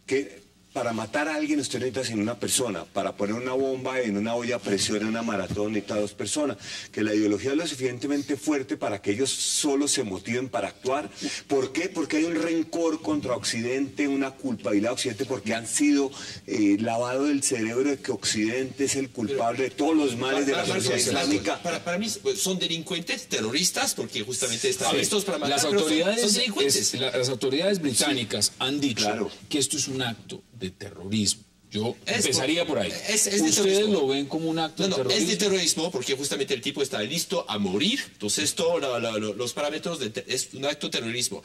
que para matar a alguien usted necesita sin una persona, para poner una bomba en una olla a presión en una maratón necesita dos personas, que la ideología es lo suficientemente fuerte para que ellos solo se motiven para actuar. ¿Por qué? Porque hay un rencor contra Occidente, una culpabilidad a Occidente, porque han sido eh, lavado el cerebro de que Occidente es el culpable de todos los males de la sociedad islámica. Para, para mí son delincuentes, terroristas, porque justamente están listos para matar. las son- autoridades, son delincuentes. es- la- las autoridades británicas han dicho claro. que esto es un acto de terrorismo. Yo Es empezaría por- por ahí. es- es de ¿Ustedes lo ven como un acto No, de no, terrorismo? es de terrorismo porque justamente el tipo está listo a morir. Entonces, todos los parámetros de es un acto de terrorismo.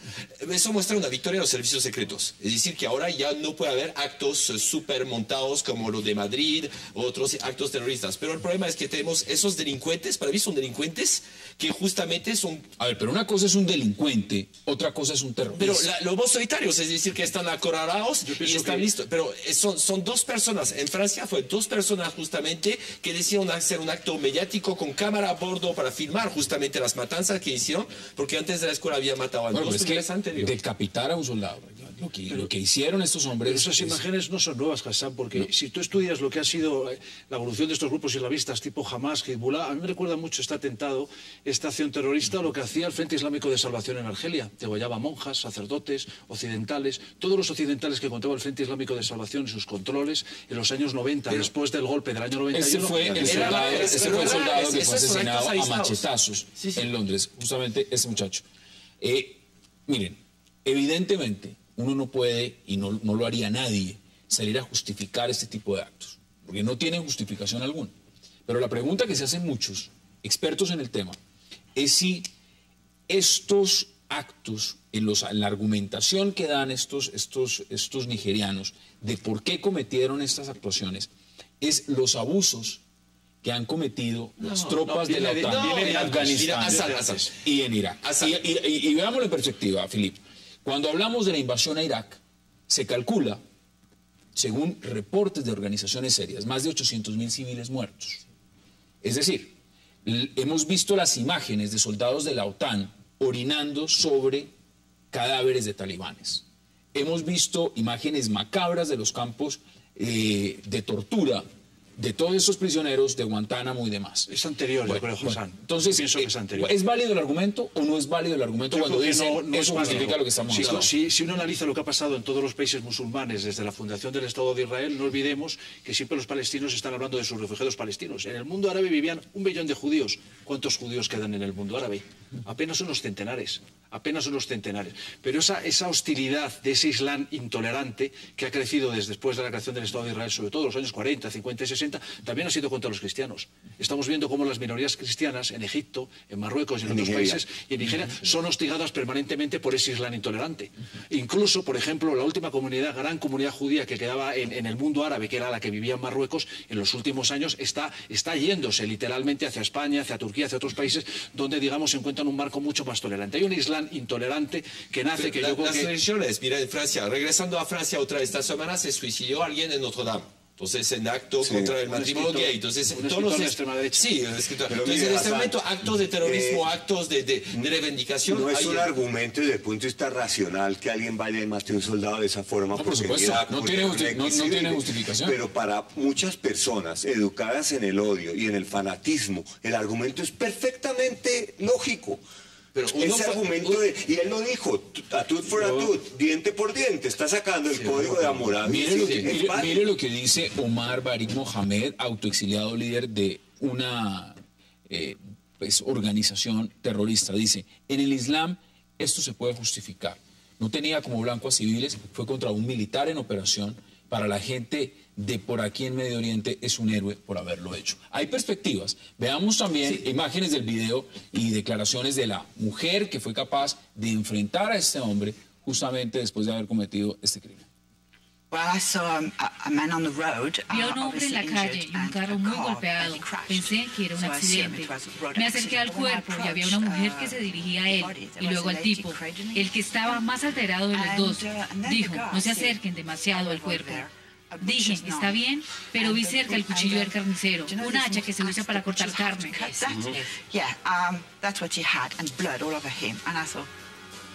Eso muestra una victoria de los servicios secretos. Es decir, que ahora ya no puede haber actos eh, súper montados como lo de Madrid o otros actos terroristas. Pero el problema es que tenemos esos delincuentes, para mí son delincuentes que justamente son A ver, pero una cosa es un delincuente, otra cosa es un terrorista. pero la- lobos solitarios, es decir, que están acorralados y están que- listos. Pero eh, son, son dos personas. En Francia fue dos personas justamente que decidieron hacer un acto mediático con cámara a bordo para filmar justamente las matanzas que hicieron, porque antes de la escuela había matado a Bueno, dos pero es que anteriores. decapitar a un soldado, lo que, lo que hicieron estos hombres... Pero esas es- imágenes no son nuevas, Hassan, porque si tú estudias lo que ha sido eh, la evolución de estos grupos islamistas tipo Hamas, Hezbollah, a mí me recuerda mucho este atentado, esta acción terrorista, lo que hacía el Frente Islámico de Salvación en Argelia. Degollaba monjas, sacerdotes, occidentales, todos los occidentales que contaba el Frente Islámico de Salvación en sus controles en los años 90, después del golpe del año 91. Ese fue el soldado, era- ese pero fue el era- soldado que fue asesinado a machetazos Sí, sí. en Londres, justamente ese muchacho. Eh, miren, evidentemente uno no puede, y no, no lo haría nadie, salir a justificar este tipo de actos, porque no tienen justificación alguna. Pero la pregunta que se hacen muchos expertos en el tema es si estos actos, en, los, en la argumentación que dan estos, estos, estos nigerianos de por qué cometieron estas actuaciones, es los abusos que han cometido las tropas de la OTAN no, en Afganistán antes. y en Irak. Y, y- y veámoslo en perspectiva, Filip. Cuando hablamos de la invasión a Irak, se calcula, según reportes de organizaciones serias, más de 800 mil civiles muertos. Es decir, hemos visto las imágenes de soldados de la OTAN orinando sobre cadáveres de talibanes. Hemos visto imágenes macabras de los campos eh, de tortura de todos esos prisioneros de Guantánamo y demás. Es anterior, yo Bueno, creo, bueno, entonces, Pienso que eh, es anterior. ¿es válido el argumento o no es válido el argumento Yo cuando dicen no- no eso es justifica lo que estamos Si- hablando? Si, si uno analiza lo que ha pasado en todos los países musulmanes desde la fundación del Estado de Israel, no olvidemos que siempre los palestinos están hablando de sus refugiados palestinos. En el mundo árabe vivían un millón de judíos. ¿Cuántos judíos quedan en el mundo árabe? Apenas unos centenares. Apenas unos centenares. Pero esa, esa hostilidad de ese Islam intolerante que ha crecido desde después de la creación del Estado de Israel, sobre todo en los años 40, 50 y 60, también ha sido contra los cristianos. Estamos viendo cómo las minorías cristianas en Egipto, en Marruecos y en, En otros Nigeria. países y en Nigeria son hostigadas permanentemente por ese Islam intolerante. Incluso, por ejemplo, la última comunidad, gran comunidad judía que quedaba en, en el mundo árabe, que era la que vivía en Marruecos, en los últimos años está, está yéndose literalmente hacia España, hacia Turquía, hacia otros países donde, digamos, se encuentran un marco mucho más tolerante. Hay un Islam intolerante que nace, que La- yo creo las que... religiones, mira, en Francia, regresando a Francia otra vez, esta semana se suicidó alguien en Notre Dame. Entonces, en acto Sí. contra el matrimonio escritor- gay. Entonces, un todos los de. Sí, escritor. Pero Entonces, en este momento, actos de terrorismo, eh, actos de, de, de reivindicación. No es hay- un argumento desde el punto de vista racional que alguien vaya y mate a un soldado de esa forma. No, por porque supuesto, no tiene no- no justificación. Pero para muchas personas educadas en el odio y en el fanatismo, el argumento es perfectamente lógico. Pero uno Ese argumento de, y él lo dijo, atut for atut, diente por diente, está sacando el código de Hammurabi. Mire lo, Sí, que, mire- válido. mire lo que dice Omar Barik Mohamed, autoexiliado líder de una eh, pues, organización terrorista. Dice, en el Islam esto se puede justificar. No tenía como blanco a civiles, fue contra un militar en operación. Para la gente de por aquí en Medio Oriente es un héroe por haberlo hecho. Hay perspectivas. Veamos también imágenes del video y declaraciones de la mujer que fue capaz de enfrentar a este hombre justamente después de haber cometido este crimen. Well, I saw a, a man on the road. Vi a uh, un hombre en la calle y un and carro a muy golpeado. Pensé que era un accidente. Me acerqué al accident. When I cuerpo y había una approached, mujer uh, que se dirigía a él the body, there y luego a al tipo, el que estaba más alterado de los And, dos. uh, Dijo, no se acerquen demasiado al "I cuerpo. Dije, está knife." bien, pero vi cerca el cuchillo del carnicero, un hacha que se usa para that cortar carne. to cut that? Yeah, um, that's what he had, and blood all over him. And I thought,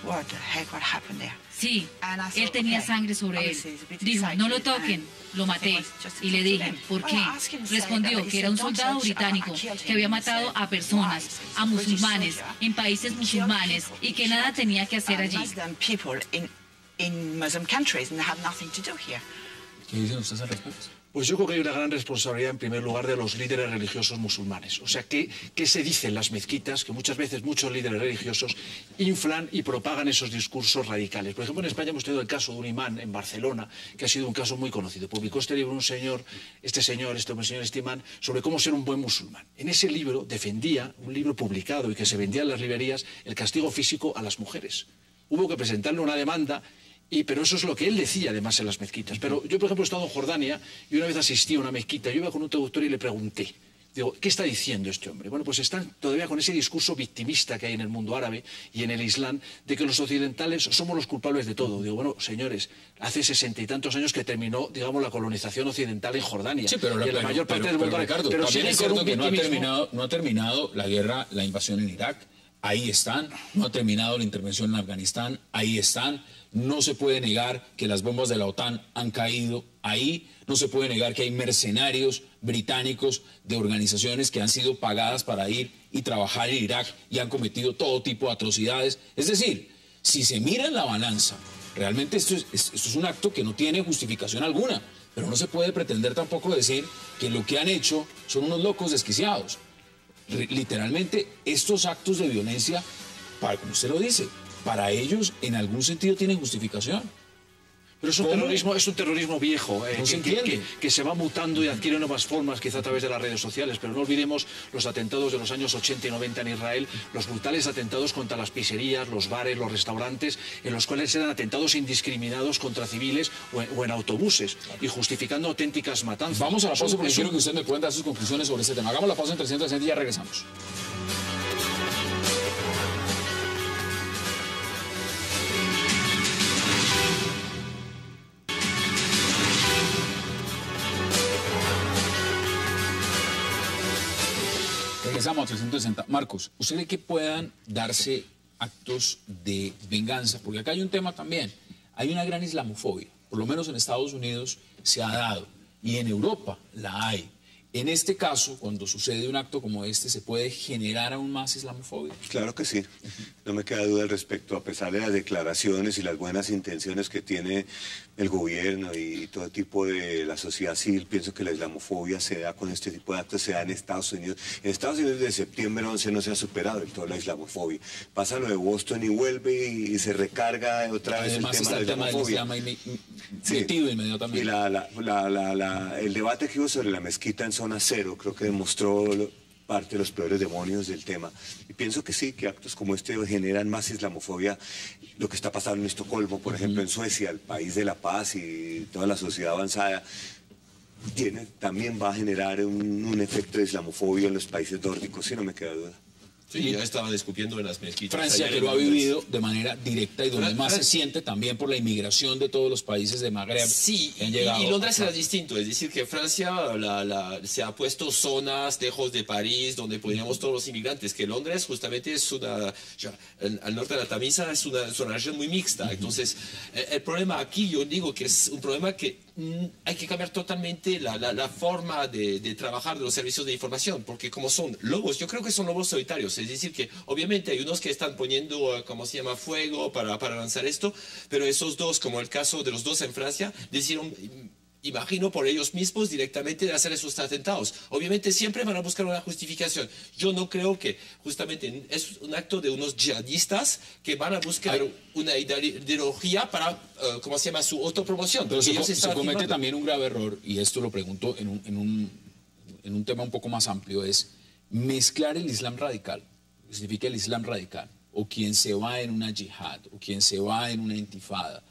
what the heck, what happened there? Sí, él tenía sangre sobre él. Dijo, no lo toquen, and lo maté. Y le dije. ¿por qué? Respondió que era un said, "Don't soldado británico que había him." He matado said, a personas, "Why?" He said, a "British musulmanes, soldier. en países musulmanes people. y que nada tenía que hacer allí. ¿Qué dicen ustedes al respecto? Pues yo creo que hay una gran responsabilidad, en primer lugar, de los líderes religiosos musulmanes. O sea, ¿qué, qué se dice en las mezquitas? Que muchas veces muchos líderes religiosos inflan y propagan esos discursos radicales. Por ejemplo, en España hemos tenido el caso de un imán en Barcelona, que ha sido un caso muy conocido. Publicó este libro un señor, este señor, este señor, este imán, sobre cómo ser un buen musulmán. En ese libro defendía, un libro publicado y que se vendía en las librerías, el castigo físico a las mujeres. Hubo que presentarle una demanda y, pero eso es lo que él decía además en las mezquitas. Pero yo, por ejemplo, he estado en Jordania y una vez asistí a una mezquita. Yo iba con un traductor y le pregunté, digo, ¿qué está diciendo este hombre? Bueno, pues están todavía con ese discurso victimista que hay en el mundo árabe y en el Islam de que los occidentales somos los culpables de todo. Digo, bueno, señores, hace sesenta y tantos años que terminó, digamos, la colonización occidental en Jordania. Sí, pero, y en la mayor parte pero- del mundo pero, árabe. Ricardo, Pero también es cierto que no ha, victimismo. terminado, no ha terminado la guerra, la invasión en Irak. Ahí están. No ha terminado la intervención en Afganistán. Ahí están. No se puede negar que las bombas de la OTAN han caído ahí. No se puede negar que hay mercenarios británicos de organizaciones que han sido pagadas para ir y trabajar en Irak y han cometido todo tipo de atrocidades. Es decir, si se mira en la balanza, realmente esto es, un acto que no tiene justificación alguna. Pero no se puede pretender tampoco decir que lo que han hecho son unos locos desquiciados. Literalmente, estos actos de violencia, para, como usted lo dice, para ellos en algún sentido tienen justificación. Pero es un, ¿Cómo? terrorismo, es un terrorismo viejo, eh, No que, que- que- que se va mutando y adquiere nuevas formas, quizá a través de las redes sociales. Pero no olvidemos los atentados de los años 80 y 90 en Israel, los brutales atentados contra las pizzerías, los bares, los restaurantes, en los cuales eran atentados indiscriminados contra civiles o en, o en autobuses y justificando auténticas matanzas. Vamos a la pausa porque quiero que ustedes me puedan dar sus conclusiones sobre este tema. Hagamos la pausa en 360 y ya regresamos. Regresamos a 360. Marcos, ¿usted cree que puedan darse actos de venganza? Porque acá hay un tema también. Hay una gran islamofobia. Por lo menos en Estados Unidos se ha dado. Y en Europa la hay. En este caso, cuando sucede un acto como este, ¿se puede generar aún más islamofobia? Claro que sí, no me queda duda al respecto, a pesar de las declaraciones y las buenas intenciones que tiene el gobierno y todo tipo de la sociedad civil, pienso que la islamofobia se da con este tipo de actos, se da en Estados Unidos. En Estados Unidos de septiembre 11 no se ha superado del todo la islamofobia. Pasa lo de Boston y vuelve y, y se recarga otra vez Además el tema de la tema del islamofobia. Islam ahí me- Sí. metido Y inmediatamente. la, la- la- la- la- el debate que hubo sobre la mezquita en zona cero creo que demostró parte de los peores demonios del tema. Y pienso que sí, que actos como este generan más islamofobia. Lo que está pasando en Estocolmo, por ejemplo, en Suecia, el país de la paz y toda la sociedad avanzada, tiene, también va a generar un, un efecto de islamofobia en los países nórdicos, si no me queda duda. Sí, ya estaban escupiendo en las mezquitas. Francia, que lo ha vivido de manera directa y donde Fran- más se siente también por la inmigración de todos los países de Magreb Sí, que han y, llegado. y Londres era distinto, es decir, que Francia la- la- se ha puesto zonas lejos de París donde podríamos todos los inmigrantes, que Londres justamente es una, ya, en- al norte de la Tamisa es una, es una región muy mixta, entonces eh, el problema aquí yo digo que es un problema que hay que cambiar totalmente la forma de, de trabajar de los servicios de información, porque como son lobos, yo creo que son lobos solitarios, es decir, que obviamente hay unos que están poniendo, eh, ¿cómo se llama?, fuego para, para lanzar esto, pero esos dos, como el caso de los dos en Francia, decidieron, imagino, por ellos mismos directamente de hacer esos atentados. Obviamente siempre van a buscar una justificación. Yo no creo que justamente es un acto de unos yihadistas que van a buscar una ide- ideología para, eh, ¿cómo se llama?, su autopromoción. Pero se, se comete también un grave error, y esto lo pregunto en un, en, un, en un tema un poco más amplio, es mezclar el Islam radical, lo que significa el Islam radical, o quien se va en una yihad, o quien se va en una intifada,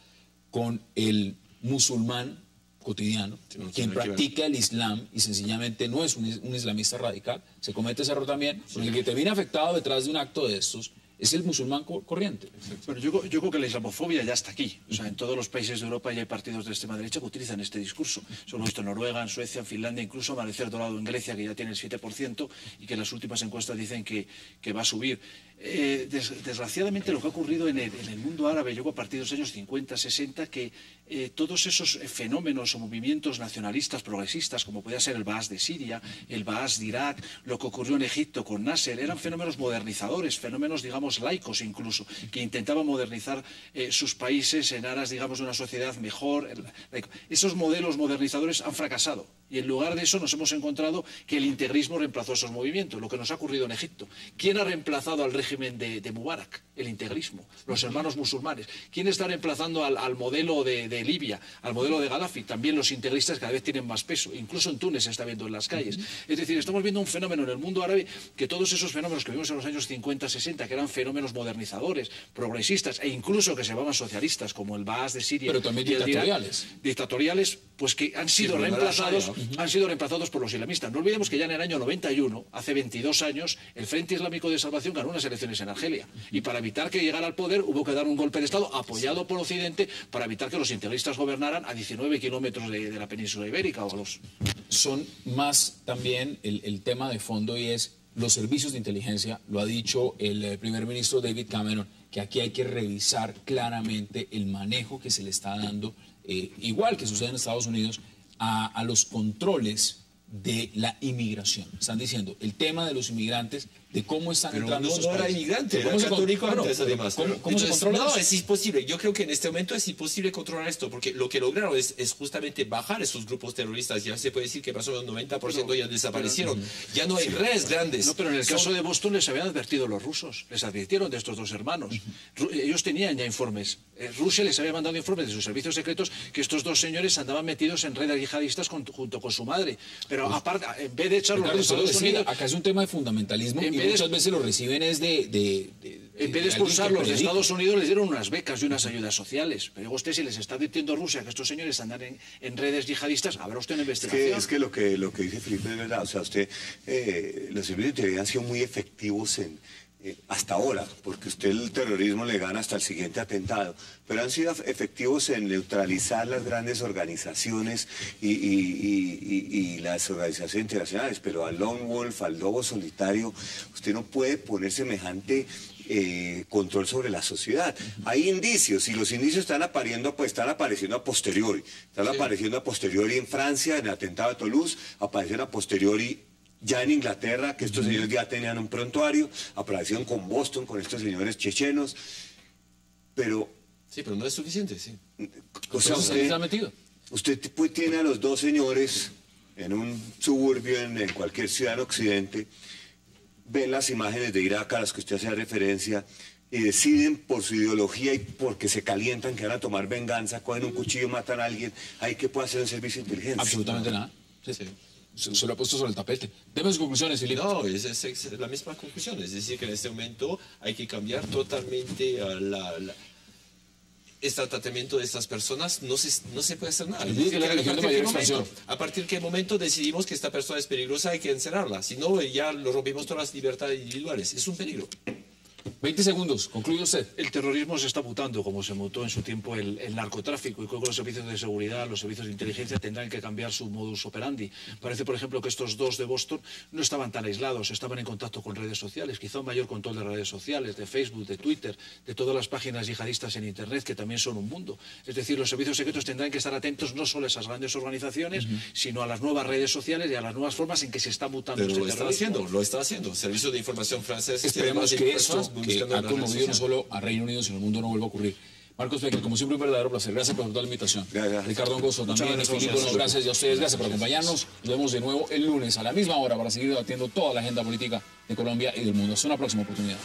con el musulmán cotidiano, no quien practica el Islam y sencillamente no es un, un islamista radical, se comete ese error también, porque el que te viene afectado detrás de un acto de estos es el musulmán co- corriente. Bueno, yo, creo- yo creo que la islamofobia ya está aquí. O sea, en todos los países de Europa ya hay partidos de extrema derecha que utilizan este discurso. Eso lo hemos visto en Noruega, en Suecia, en Finlandia, incluso Amanecer Dorado en Grecia, que ya tiene el 7% y que las últimas encuestas dicen que, que va a subir. Eh, des- desgraciadamente lo que ha ocurrido en el, mundo árabe, llegó a partir de los años 50, 60, que eh, todos esos eh, fenómenos o movimientos nacionalistas, progresistas, como podía ser el Baas de Siria, el Baas de Irak, lo que ocurrió en Egipto con Nasser, eran fenómenos modernizadores, fenómenos, digamos, laicos incluso, que intentaban modernizar sus países en aras, digamos, de una sociedad mejor. Esos modelos modernizadores han fracasado. Y en lugar de eso nos hemos encontrado que el integrismo reemplazó esos movimientos, lo que nos ha ocurrido en Egipto. ¿Quién ha reemplazado al régimen de, de Mubarak? El integrismo, los hermanos musulmanes. ¿Quién está reemplazando al, al modelo de, de Libia, al modelo de Gaddafi? También los integristas cada vez tienen más peso. Incluso en Túnez se está viendo en las calles. Es decir, estamos viendo un fenómeno en el mundo árabe que todos esos fenómenos que vimos en los años 50, 60, que eran fenómenos modernizadores, progresistas e incluso que se llamaban socialistas, como el Baas de Siria. Pero también. Dictatoriales, pues que han sido reemplazados han sido reemplazados por los islamistas. No olvidemos que ya en el año 91, hace 22 años, el Frente Islámico de Salvación ganó unas elecciones en Argelia. Y para evitar que llegara al poder hubo que dar un golpe de Estado apoyado por Occidente para evitar que los integristas gobernaran a 19 kilómetros de, de la península ibérica o a los... son más también el, el tema de fondo y es los servicios de inteligencia, lo ha dicho el eh, primer ministro David Cameron, que aquí hay que revisar claramente el manejo que se le está dando, eh, igual que sucede en Estados Unidos, a, a los controles de la inmigración. Están diciendo el tema de los inmigrantes, de cómo están Pero entrando no, a estos no era inmigrante, era ¿cómo se católico antes, además. ¿Cómo, cómo se Entonces, controla no, eso? es imposible. Yo creo que en este momento es imposible controlar esto, porque lo que lograron es, es justamente bajar esos grupos terroristas. Ya se puede decir que pasó el 90% ya desaparecieron. ya no hay redes grandes. No, pero en el Son- caso de Boston les habían advertido los rusos, les advirtieron de estos dos hermanos. Ellos tenían ya informes. Eh, Rusia les había mandado informes de sus servicios secretos que estos dos señores andaban metidos en redes yihadistas con- junto con su madre. Pero aparte, en vez de echarlos usted lo Estados Unidos, acá es un tema de fundamentalismo y muchas veces lo reciben es de... de- de- en vez de expulsarlos de. Estados Unidos les dieron unas becas y unas ayudas sociales. Pero usted si les está advirtiendo a Rusia que estos señores andan en, en redes yihadistas, habrá usted una Es que, investigación. es que lo que lo que dice Felipe es verdad. O sea, usted, eh, los servicios de inteligencia han sido muy efectivos en eh, hasta ahora, porque usted el terrorismo le gana hasta el siguiente atentado, pero han sido efectivos en neutralizar las grandes organizaciones y, y- y- y- y las organizaciones internacionales, pero al Lone Wolf, al lobo solitario, usted no puede poner semejante eh, control sobre la sociedad. Hay indicios y los indicios están apareciendo, pues están apareciendo a posteriori. Están apareciendo a posteriori en Francia, en el atentado de Toulouse, aparecieron a posteriori ya en Inglaterra, que estos señores ya tenían un prontuario, aparecieron con Boston, con estos señores chechenos, pero, Sí, pero no es suficiente, sí. o sea, usted, está metido. usted pues, tiene a los dos señores en un suburbio en, en cualquier ciudad en Occidente, ven las imágenes de Irak a las que usted hacía referencia y deciden por su ideología y porque se calientan que van a tomar venganza, cogen un cuchillo, matan a alguien, ¿ahí qué puede hacer un servicio de inteligencia? Absolutamente nada. Sí. Se, se lo ha puesto sobre el tapete. Deme sus conclusiones, Filipe. No, es, es- es la misma conclusión. Es decir, que en este momento hay que cambiar totalmente eh, la, la- este tratamiento de estas personas. No se, no se puede hacer nada. Sí, decir, la a de partir qué momento-. A partir de qué momento decidimos que esta persona es peligrosa, hay que encerrarla. Si no, ya lo rompimos todas las libertades individuales. Es un peligro. 20 segundos, concluye usted. El terrorismo se está mutando, como se mutó en su tiempo el, el narcotráfico, y creo que los servicios de seguridad, los servicios de inteligencia tendrán que cambiar su modus operandi. Parece, por ejemplo, que estos dos de Boston no estaban tan aislados, estaban en contacto con redes sociales, quizá un mayor control de redes sociales, de Facebook, de Twitter, de todas las páginas yihadistas en Internet, que también son un mundo. Es decir, los servicios secretos tendrán que estar atentos no solo a esas grandes organizaciones, sino a las nuevas redes sociales y a las nuevas formas en que se está mutando Pero este lo está terrorismo. haciendo, lo está haciendo. Servicio de información francés. Esperemos que personas que ha conmovido no solo a Reino Unido, sino al mundo, no vuelva a ocurrir. Marcos Becker, como siempre, un verdadero placer. Gracias por toda la invitación. Gracias. Ricardo Angosto también. gracias Filipe, gracias y a ustedes. Gracias por acompañarnos. Nos vemos de nuevo el lunes a la misma hora para seguir debatiendo toda la agenda política de Colombia y del mundo. Hasta una próxima oportunidad.